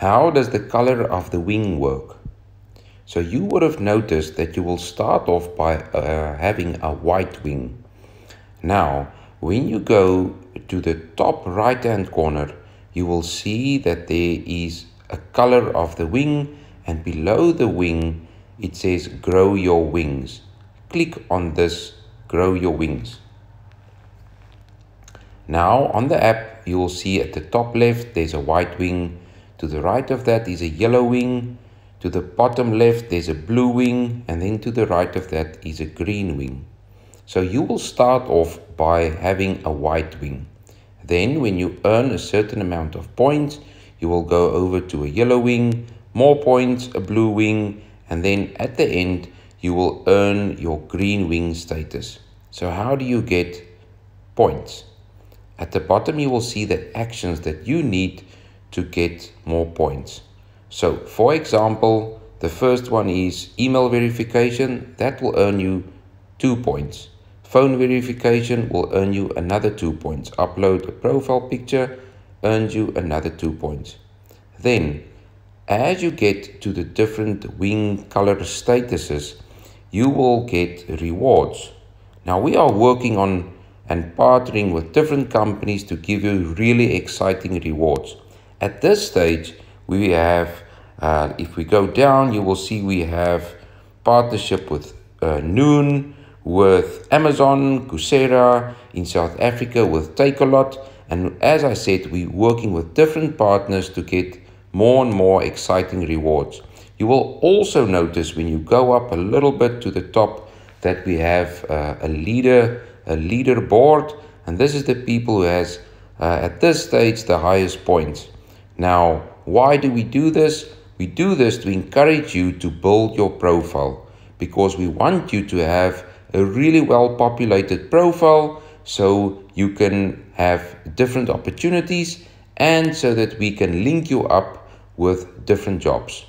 How does the color of the wing work? So you would have noticed that you will start off by uh, having a white wing. Now, when you go to the top right hand corner, you will see that there is a color of the wing and below the wing it says grow your wings. Click on this grow your wings. Now on the app you will see at the top left there's a white wing, to the right of that is a yellow wing, to the bottom left there's a blue wing and then to the right of that is a green wing. So you will start off by having a white wing. Then when you earn a certain amount of points, you will go over to a yellow wing, more points, a blue wing, and then at the end, you will earn your green wing status. So how do you get points? At the bottom, you will see the actions that you need to get more points. So for example, the first one is email verification. That will earn you two points. Phone verification will earn you another two points. Upload a profile picture earns you another two points. Then, as you get to the different wing color statuses, you will get rewards. Now, we are working on and partnering with different companies to give you really exciting rewards. At this stage, we have, uh, if we go down, you will see we have partnership with uh, Noon, with Amazon, Coursera, in South Africa with Takealot. And as I said, we're working with different partners to get more and more exciting rewards. You will also notice when you go up a little bit to the top that we have uh, a leader, a leaderboard, and this is the people who has uh, at this stage the highest points. Now, why do we do this? We do this to encourage you to build your profile because we want you to have a really well populated profile so you can have different opportunities and so that we can link you up with different jobs.